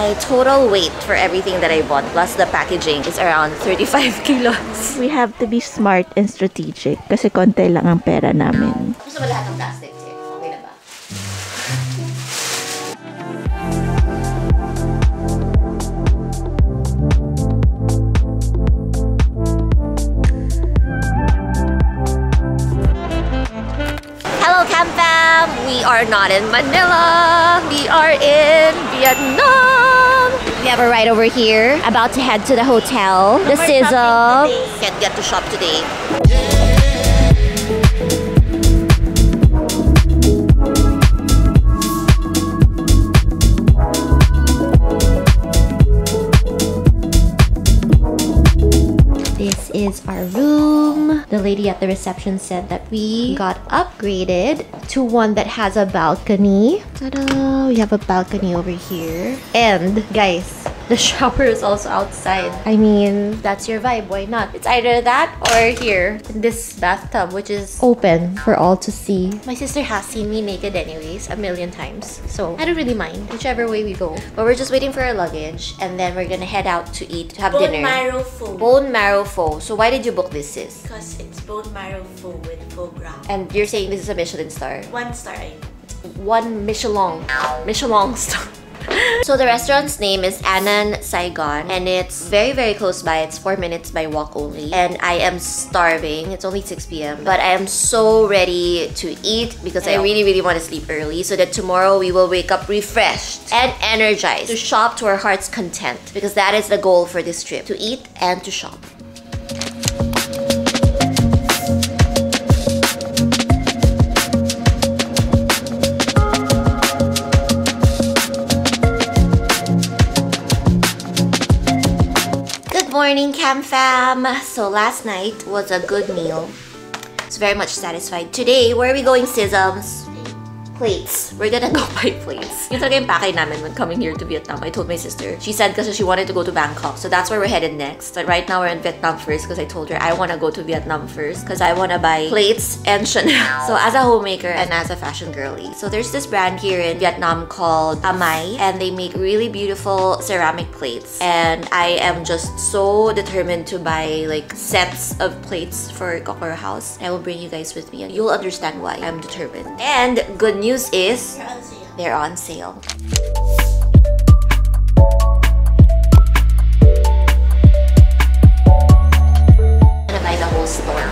My total weight for everything that I bought plus the packaging is around 35 kilos. We have to be smart and strategic kasi konti lang ang pera namin. Gusto mo lahat ng plastic, Okay na ba? Hello, Cam Fam! We are not in Manila. We are in Vietnam. Have a ride over here. About to head to the hotel. The Sizzle. Can't get to shop today. This is our room. The lady at the reception said that we got upgraded to one that has a balcony. Ta-da! We have a balcony over here. And guys, the shower is also outside. I mean, that's your vibe. Why not? It's either that or here in this bathtub, which is open for all to see. My sister has seen me naked anyways a million times, so I don't really mind whichever way we go. But we're just waiting for our luggage, and then we're gonna head out to eat to have Bone dinner. marrow pho. Bone marrow pho. So why did you book this, sis? Because it's bone marrow pho with foie gras. And you're saying this is a Michelin star. One star. I One Michelin. Michelin star. So the restaurant's name is Anan Saigon and it's very very close by. It's 4 minutes by walk only. And I am starving. It's only 6 p.m. But I am so ready to eat because I really really want to sleep early so that tomorrow we will wake up refreshed and energized to shop to our heart's content because that is the goal for this trip. To eat and to shop. Morning, Cam Fam! So last night was a good meal. It's very much satisfied. Today, where are we going, Sisms? Plates. We're gonna go buy plates. Yung talaga yung pakay namin when coming here to Vietnam. I told my sister. She said kasi she wanted to go to Bangkok. So that's where we're headed next. But right now we're in Vietnam first because I told her I wanna go to Vietnam first because I wanna buy plates and Chanel. So as a homemaker and as a fashion girly. So there's this brand here in Vietnam called Amai and they make really beautiful ceramic plates. And I am just so determined to buy like sets of plates for Kokoro House. I will bring you guys with me and you'll understand why I'm determined. And good news is You're on sale. they're on sale. Gonna buy the whole store.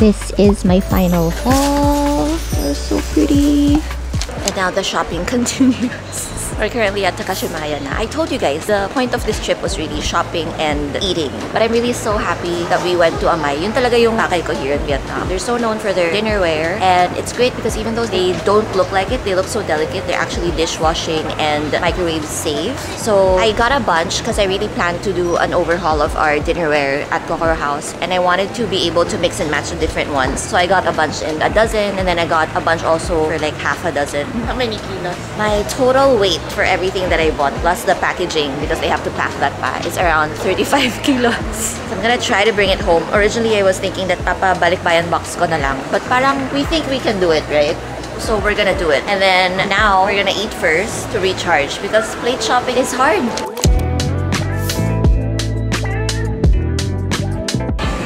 This is my final haul. They're so pretty. And now the shopping continues. We're currently at Takashimaya na. I told you guys, the point of this trip was really shopping and eating. But I'm really so happy that we went to Amai. Yun talaga yung kakay ko here in Vietnam. They're so known for their dinnerware. And it's great because even though they don't look like it, they look so delicate. They're actually dishwashing and microwave safe. So I got a bunch because I really planned to do an overhaul of our dinnerware at Kokoro House. And I wanted to be able to mix and match the different ones. So I got a bunch in a dozen and then I got a bunch also for like half a dozen. How many kilos? My total weight for everything that I bought plus the packaging because they have to pack that pa is around 35 kilos. So I'm gonna try to bring it home. Originally, I was thinking that papa balikbayan box ko na lang. But parang we think we can do it, right? So we're gonna do it. And then now we're gonna eat first to recharge because plate shopping is hard.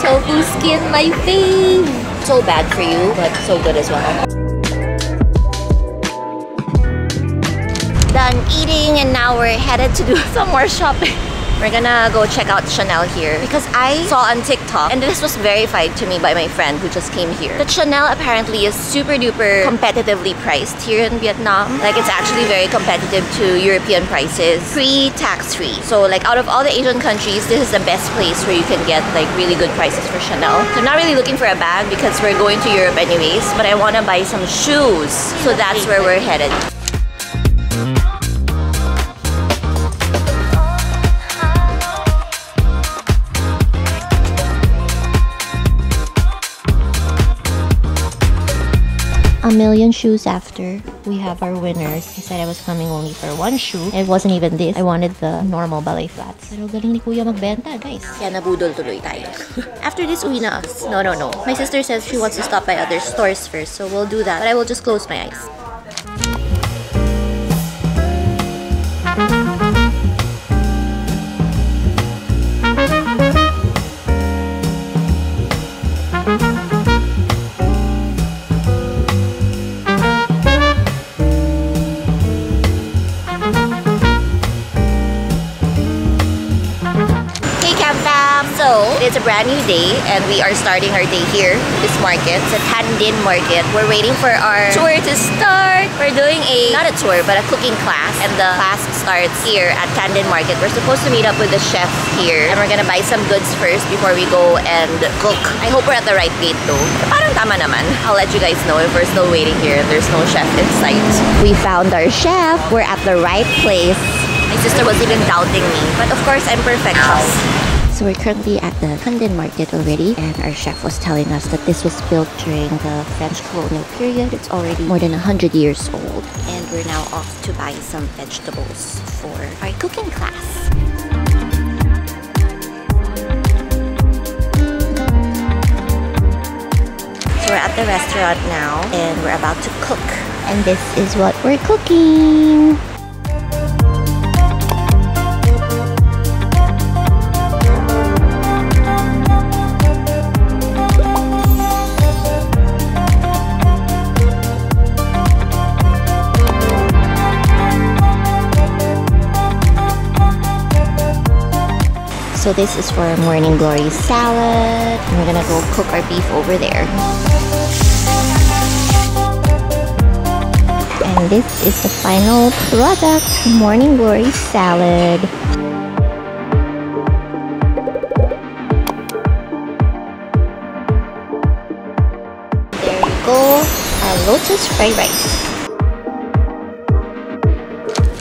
Tofu skin, my fave! So bad for you, but so good as well. Done eating and now we're headed to do some more shopping. We're gonna go check out Chanel here because I saw on TikTok and this was verified to me by my friend who just came here. That Chanel apparently is super duper competitively priced here in Vietnam. Like it's actually very competitive to European prices, pre-tax free. So like out of all the Asian countries, this is the best place where you can get like really good prices for Chanel. So I'm not really looking for a bag because we're going to Europe anyways, but I wanna buy some shoes. So that's where we're headed. Million shoes after, we have our winners. I said I was coming only for one shoe. It wasn't even this. I wanted the normal ballet flats. Pero galing ni Kuya magbenta, guys. Kaya nabudol tuloy tayo. after this, uwi na us. No, no, no. My sister says she wants to stop by other stores first, so we'll do that. But I will just close my eyes. And we are starting our day here, this market. It's a Tan Dinh market. We're waiting for our tour to start. We're doing a, not a tour, but a cooking class. And the class starts here at Tan Dinh market. We're supposed to meet up with the chef here. And we're gonna buy some goods first before we go and cook. I hope we're at the right gate though. Parang tama naman. I'll let you guys know if we're still waiting here and there's no chef in sight. We found our chef. We're at the right place. My sister was even doubting me. But of course, I'm perfectious. So we're currently at the Tan Dinh market already and our chef was telling us that this was built during the French colonial period. It's already more than 100 years old. And we're now off to buy some vegetables for our cooking class. So we're at the restaurant now and we're about to cook. And this is what we're cooking. So this is for morning glory salad. And we're gonna go cook our beef over there. And this is the final product, morning glory salad. There you go, our lotus fried rice.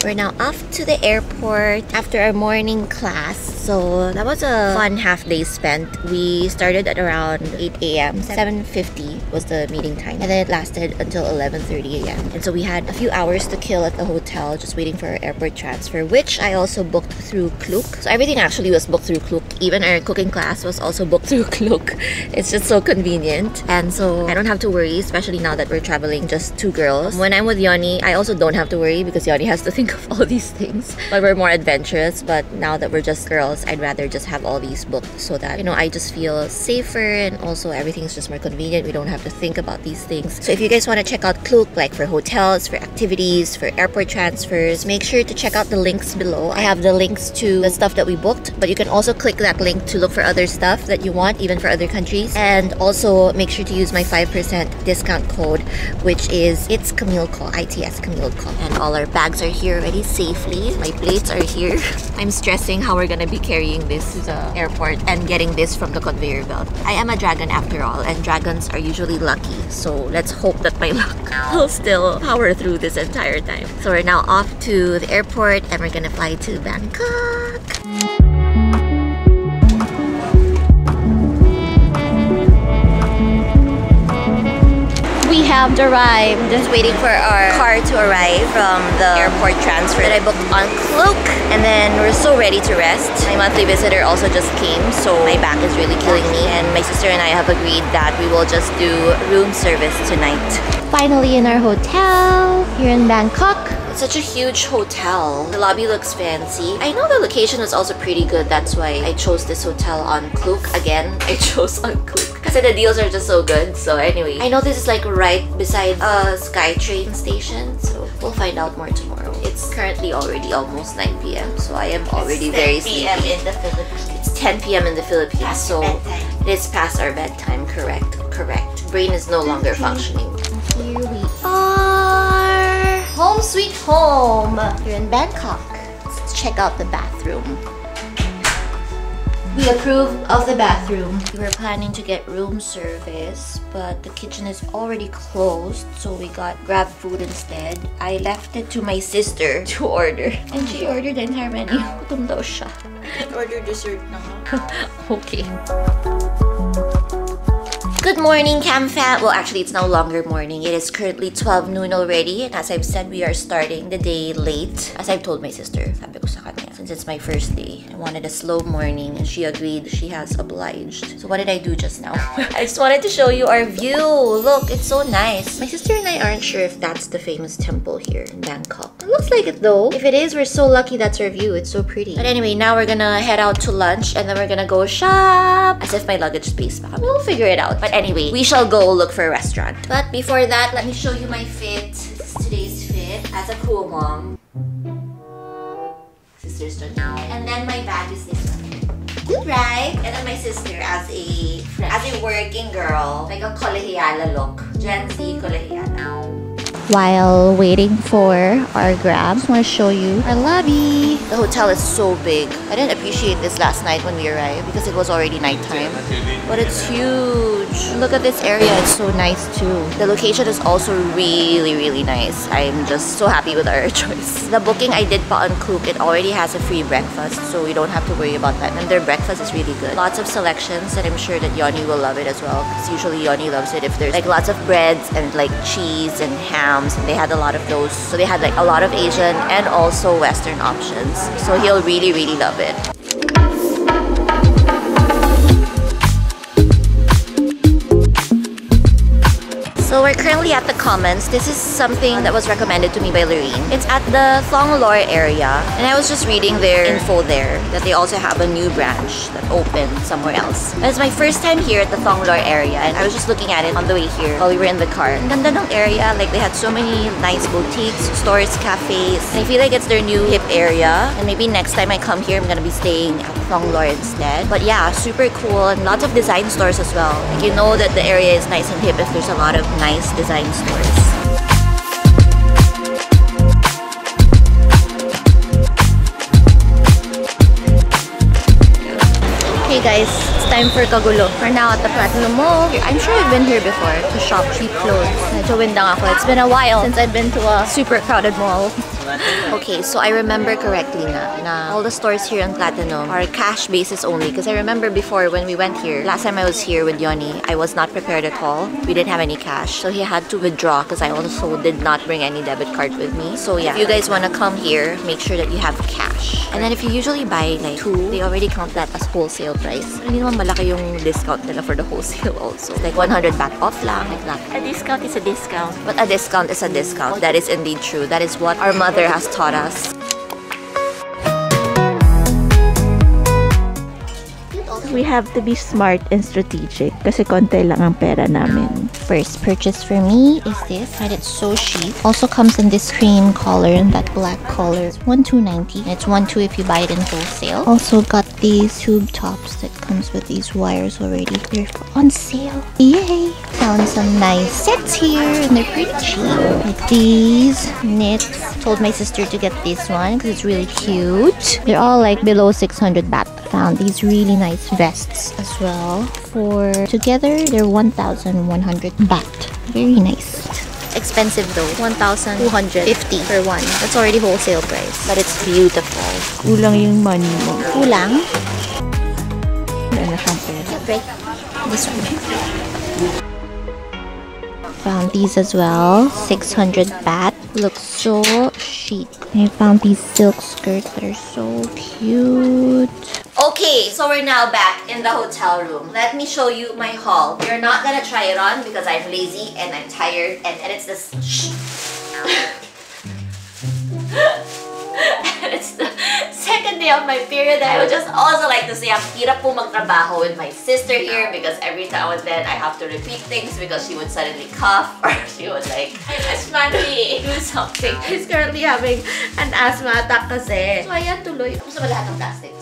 We're now off to the airport after our morning class. So that was a fun half day spent. We started at around 8 a.m. 7.50 was the meeting time. And then it lasted until 11.30 a.m. And so we had a few hours to kill at the hotel just waiting for our airport transfer, which I also booked through Klook. So everything actually was booked through Klook. Even our cooking class was also booked through Klook. It's just so convenient. And so I don't have to worry, especially now that we're traveling just two girls. When I'm with Yoni, I also don't have to worry because Yoni has to think of all these things. But we're more adventurous. But now that we're just girls, I'd rather just have all these booked so that, you know, I just feel safer and also everything's just more convenient. We don't have to think about these things. So if you guys want to check out Klook, like for hotels, for activities, for airport transfers, make sure to check out the links below. I have the links to the stuff that we booked, but you can also click that link to look for other stuff that you want, even for other countries. And also make sure to use my 5% discount code, which is It's Camille Co, ITS Camille Co. And all our bags are here already safely. My plates are here. I'm stressing how we're gonna be carrying this to the airport and getting this from the conveyor belt. I am a dragon after all, and dragons are usually lucky. So let's hope that my luck will still power through this entire time. So we're now off to the airport and we're gonna fly to Bangkok. Have arrived. Just waiting for our car to arrive from the airport transfer that I booked on Klook. And then we're so ready to rest. My monthly visitor also just came, so my back is really killing me. And my sister and I have agreed that we will just do room service tonight. Finally in our hotel here in Bangkok. It's such a huge hotel. The lobby looks fancy. I know the location was also pretty good. That's why I chose this hotel on Klook. Again, I chose on Klook. Kasi the deals are just so good. So anyway, I know this is like right beside a SkyTrain station. So we'll find out more tomorrow. It's currently already almost 9 p.m. So I am already very sleepy. PM sleepy. in the Philippines. It's 10 p.m. in the Philippines. Past so bedtime. it is past our bedtime. Correct. Correct. Brain is no longer mm-hmm. functioning. Here we are. Home sweet home. You're in Bangkok. Let's check out the bathroom. We approve of the bathroom. We were planning to get room service, but the kitchen is already closed, so we got grab food instead. I left it to my sister to order, and she ordered the entire menu. Gutom daw siya. Order dessert na nga. Okay. Good morning, CamFam. Well, actually, it's no longer morning. It is currently 12 noon already. And as I've said, we are starting the day late. As I've told my sister, sabi ko sa kanya, since it's my first day, I wanted a slow morning and she agreed. She has obliged. So what did I do just now? I just wanted to show you our view. Look, it's so nice. My sister and I aren't sure if that's the famous temple here in Bangkok. It looks like it though. If it is, we're so lucky that's our view. It's so pretty. But anyway, now we're gonna head out to lunch and then we're gonna go shop. As if my luggage space pa. We'll figure it out. But anyway, we shall go look for a restaurant. But before that, let me show you my fit. This is today's fit as a cool mom. Sister's. And then my bag is this one. Right? And then my sister as a as a working girl, like a kolehiala look. Gen Z kolehiala. While waiting for our grab, I want to show you our lobby. The hotel is so big. I didn't appreciate this last night when we arrived because it was already nighttime. But it's huge. Look at this area. It's so nice too. The location is also really, really nice. I'm just so happy with our choice. The booking I did on Klook, it already has a free breakfast, so we don't have to worry about that. And their breakfast is really good. Lots of selections, and I'm sure that Yoni will love it as well. Because usually Yoni loves it if there's like lots of breads and like cheese and hams, and they had a lot of those. So they had like a lot of Asian and also Western options. So he'll really, really love it. So we're currently at the Commons. This is something that was recommended to me by Lorene. It's at the Thong Lor area, and I was just reading their info there that they also have a new branch that opened somewhere else. And it's my first time here at the Thong Lor area, and I was just looking at it on the way here while we were in the car. Ang ganda ng area, like they had so many nice boutiques, stores, cafes. And I feel like it's their new hip area, and maybe next time I come here, I'm gonna be staying at Thong Lor instead. But yeah, super cool, and lots of design stores as well. Like you know that the area is nice and hip if there's a lot of nice design stores. Hey guys, it's time for Kagulo. We're now at the Platinum Mall. I'm sure you've been here before to shop cheap clothes. Medyo windang ako. It's been a while since I've been to a super crowded mall. Okay, so I remember correctly na, na all the stores here in Platinum are cash basis only because I remember before when we went here, last time I was here with Yoni, I was not prepared at all. We didn't have any cash. So he had to withdraw because I also did not bring any debit card with me. So yeah, if you guys want to come here, make sure that you have cash. And then if you usually buy like two, they already count that as wholesale price. Hindi naman malaki yung discount nila for the wholesale also. Like 100 baht off lang, like that. A discount is a discount. But a discount is a discount. That is indeed true. That is what our mother has taught us. We have to be smart and strategic kasi konti lang ang pera namin. First purchase for me is this, and it's so chic. Also comes in this cream color and that black color. It's 1290 and it's 12 if you buy it in wholesale. Also got these tube tops that comes with these wires already. They're on sale. Yay! Found some nice sets here and they're pretty cheap. Like these knits. Told my sister to get this one because it's really cute. They're all like below 600 baht. Found these really nice vests as well. For together, they're 1,100 baht. Very nice. Expensive though. 1,250 for one. That's already wholesale price. But it's beautiful. Kulang yung money mo. Kulang. Wala na siyang pera. Break. This one. Found these as well. 600 baht. Looks so chic. I found these silk skirts that are so cute. Okay, so we're now back in the hotel room. Let me show you my haul. You're not gonna try it on because I'm lazy and I'm tired and, and it's this. And it's the second day of my period. I would just also like to say, ang hirap po magtrabaho with my sister here because every now and then I have to repeat things because she would suddenly cough or she would like, Asmanti, do something. He's currently having an asthma attack kasi. So ayan tuloy. Gusto ba lahat ng plastic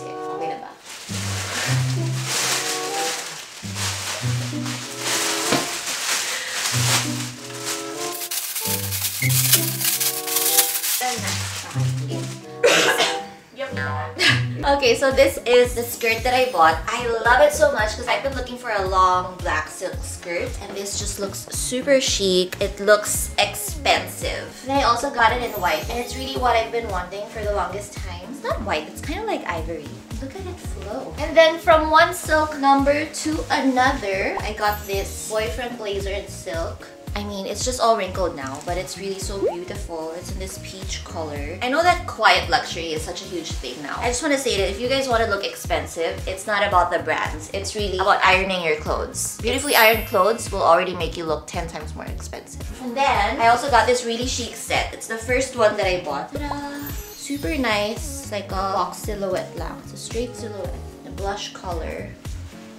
Okay, so this is the skirt that I bought. I love it so much because I've been looking for a long black silk skirt and this just looks super chic. It looks expensive. And I also got it in white and it's really what I've been wanting for the longest time. It's not white, it's kind of like ivory. Look at it flow. And then from one silk number to another, I got this boyfriend blazer in silk. I mean, it's just all wrinkled now, but it's really so beautiful. It's in this peach color. I know that quiet luxury is such a huge thing now. I just want to say that if you guys want to look expensive, it's not about the brands. It's really about ironing your clothes. Beautifully ironed clothes will already make you look 10 times more expensive. And then, I also got this really chic set. It's the first one that I bought. Super nice, like a box silhouette lang. It's a straight silhouette. A blush color.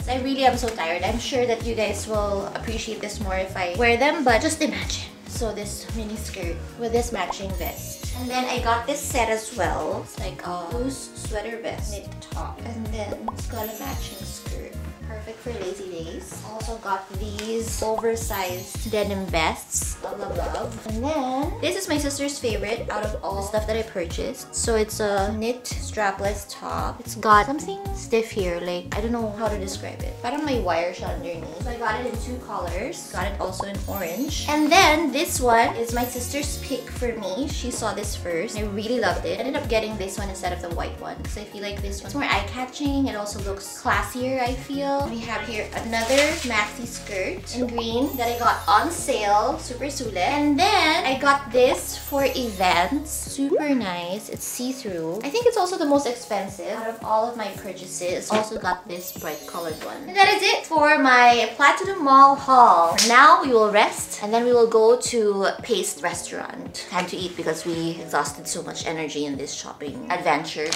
I really am so tired. I'm sure that you guys will appreciate this more if I wear them, but just imagine. So this mini skirt with this matching vest. And then I got this set as well. It's like a loose sweater vest, knit top. And then it's got a matching skirt. Perfect for lazy days. Also got these oversized denim vests. Love, love, love. And then, this is my sister's favorite out of all the stuff that I purchased. So it's a knit strapless top. It's got something stiff here. Like, I don't know how to describe it. Parang may wire siya underneath. So I got it in two colors. Got it also in orange. And then, this one is my sister's pick for me. She saw this first. I really loved it. I ended up getting this one instead of the white one. Because I feel like this one's more eye-catching. It also looks classier, I feel. We have here another maxi skirt in green that I got on sale. Super sulit. And then I got this for events. Super nice. It's see-through. I think it's also the most expensive out of all of my purchases. Also got this bright colored one. And that is it for my Platinum Mall haul. Now we will rest and then we will go to Paste Restaurant. Time to eat because we exhausted so much energy in this shopping adventure.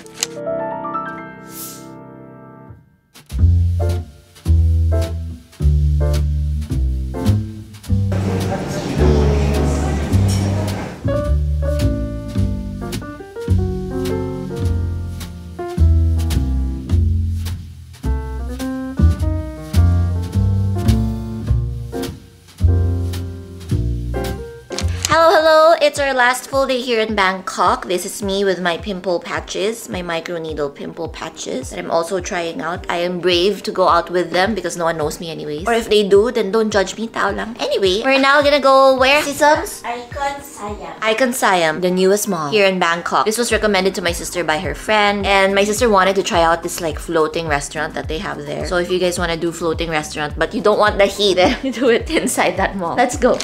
It's our last full day here in Bangkok. This is me with my pimple patches, my microneedle pimple patches that I'm also trying out. I am brave to go out with them because no one knows me anyways. Or if they do, then don't judge me, tao lang. Anyway, we're now gonna go where, Sisams? Icon Siam. Icon Siam, the newest mall here in Bangkok. This was recommended to my sister by her friend, and my sister wanted to try out this like floating restaurant that they have there. So if you guys want to do floating restaurant, but you don't want the heat, then you do it inside that mall. Let's go.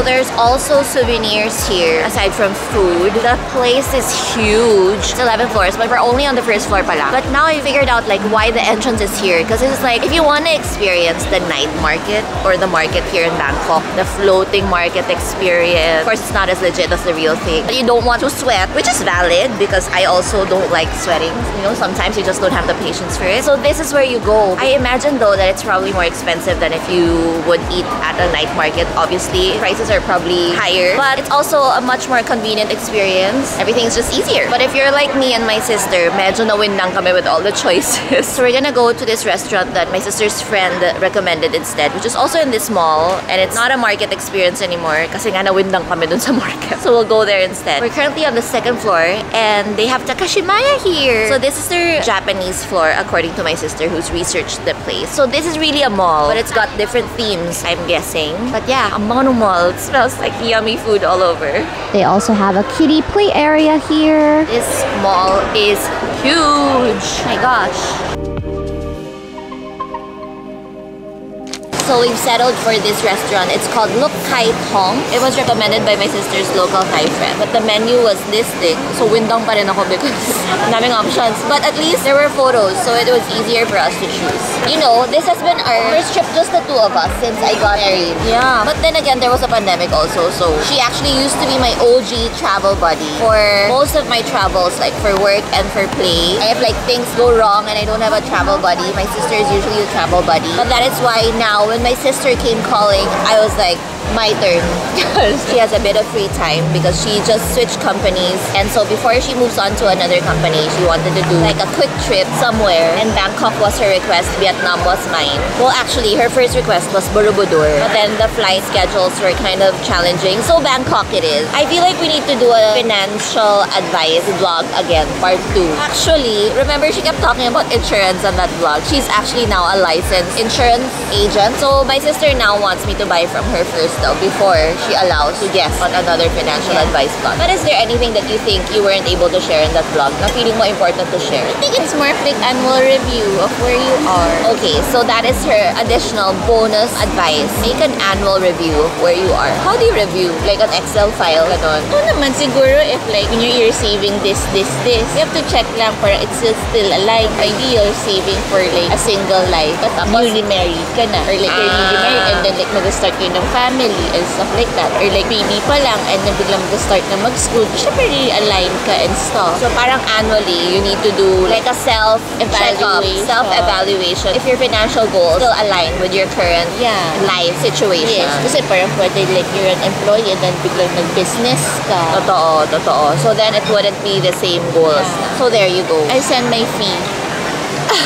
So there's also souvenirs here aside from food. The place is huge. It's 11 floors, but we're only on the first floor pala. But now I figured out like why the entrance is here because it's like if you want to experience the night market or the market here in Bangkok, the floating market experience. Of course, it's not as legit as the real thing. But you don't want to sweat, which is valid because I also don't like sweating. You know, sometimes you just don't have the patience for it. So this is where you go. I imagine though that it's probably more expensive than if you would eat at a night market. Obviously, prices are probably higher, but it's also a much more convenient experience. Everything is just easier. But if you're like me and my sister, medyo nawin lang kami with all the choices. so we're gonna go to this restaurant that my sister's friend recommended instead, which is also in this mall, and it's not a market experience anymore kasi nga nawin lang kami dun sa market. So we'll go there instead. We're currently on the second floor, and they have Takashimaya here. So this is their Japanese floor, according to my sister who's researched the place. So this is really a mall, but it's got different themes, I'm guessing. But yeah, a mono mall. Smells like yummy food all over. They also have a kiddie play area here. This mall is huge. My gosh. So we've settled for this restaurant. It's called Look Kai Tong. It was recommended by my sister's local Thai friend. But the menu was this thick. So windang pa rin ako because naming options. But at least there were photos so it was easier for us to choose. You know, this has been our first trip just the two of us since I got married. Yeah. But then again, there was a pandemic also. So she actually used to be my OG travel buddy for most of my travels, like for work and for play. And if like things go wrong and I don't have a travel buddy, my sister is usually the travel buddy. But that is why now when my sister came calling, I was like, my turn. She has a bit of free time because she just switched companies. And so before she moves on to another company, she wanted to do like a quick trip somewhere. And Bangkok was her request, Vietnam was mine. Well, actually, her first request was Borobudur. But then the flight schedules were kind of challenging. So Bangkok it is. I feel like we need to do a financial advice vlog again, part two. Actually, remember she kept talking about insurance on that vlog. She's actually now a licensed insurance agent. So my sister now wants me to buy from her first though before she allows to guess on another financial advice vlog. But is there anything that you think you weren't able to share in that vlog na feeling mo important to share? I think it's more of like annual review of where you are. Okay, so that is her additional bonus advice. Make an annual review of where you are. How do you review? Like an Excel file, ganon? Ito naman siguro if like when you're saving this, this, this, you have to check lang para it's still still alive. Maybe you're saving for like a single life. But tapos newly married ka na. Or like you're newly married and then like mag-start kayo ng family. and stuff like that. Or like baby pa lang and then biglang mag-start na mag-school, syempre re-align ka and stuff. So parang annually, you need to do like a self-evaluation. self-evaluation. If your financial goals still align with your current Yeah. life situation. Yes, kasi parang pwede like you're an employee and then biglang nag-business ka. Totoo, totoo. So then it wouldn't be the same goals. Yeah. So there you go. I send my fee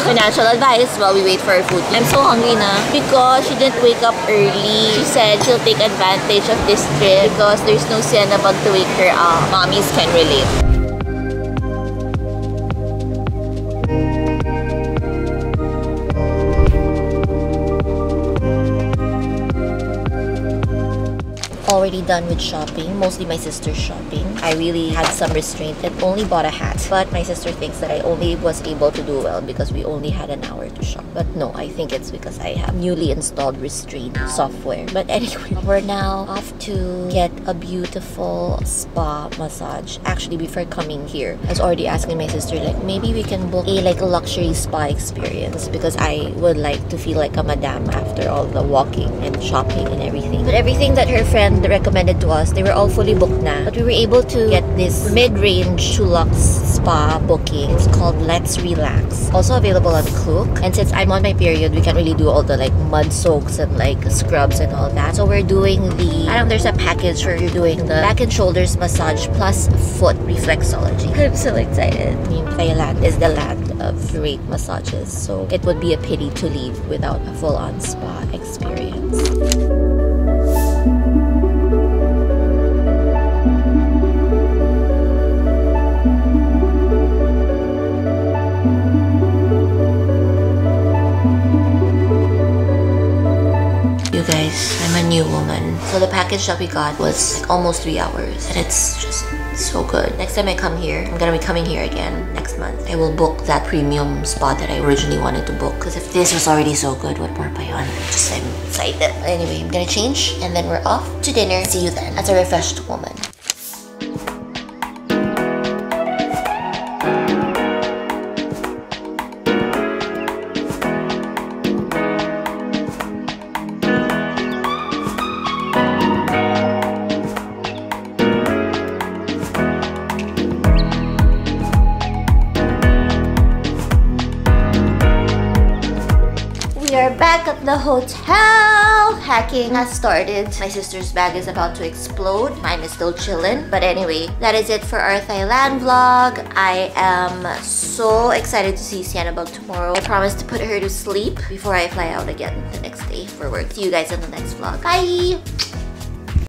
Financial advice while we wait for our food. I'm so hungry na. because she didn't wake up early. She said she'll take advantage of this trip because there's no Sienna bag to wake her up. Mommies can relate. Already done with shopping, mostly my sister's shopping. I really had some restraint and only bought a hat. But my sister thinks that I only was able to do well because we only had an hour to shop. But no, I think it's because I have newly installed restraint software. But anyway, we're now off to get a beautiful spa massage. Actually, before coming here, I was already asking my sister like maybe we can book a like a luxury spa experience because I would like to feel like a madam after all the walking and shopping and everything. But everything that her friend recommended to us, they were all fully booked na. But we were able to get this mid-range luxe spa booking. It's called Let's Relax. Also available on Klook. And since I'm on my period, we can't really do all the like mud soaks and like scrubs and all that. So we're doing the I don't know, there's a package where you're doing the back and shoulders massage plus foot reflexology. I'm so excited. I mean, Thailand is the land of great massages. So it would be a pity to leave without a full-on spa experience. You guys, new woman. So the package that we got was like almost three hours. And it's just so good. Next time I come here, I'm gonna be coming here again next month. I will book that premium spot that I originally wanted to book. Because if this was already so good, what more pa yun? Just I'm excited. Anyway, I'm gonna change and then we're off to dinner. See you then as a refreshed woman. Hotel. Hacking has started. My sister's bag is about to explode. Mine is still chilling. But anyway, that is it for our Thailand vlog. I am so excited to see Sienna Bug tomorrow. I promise to put her to sleep before I fly out again the next day for work. See you guys in the next vlog. Bye!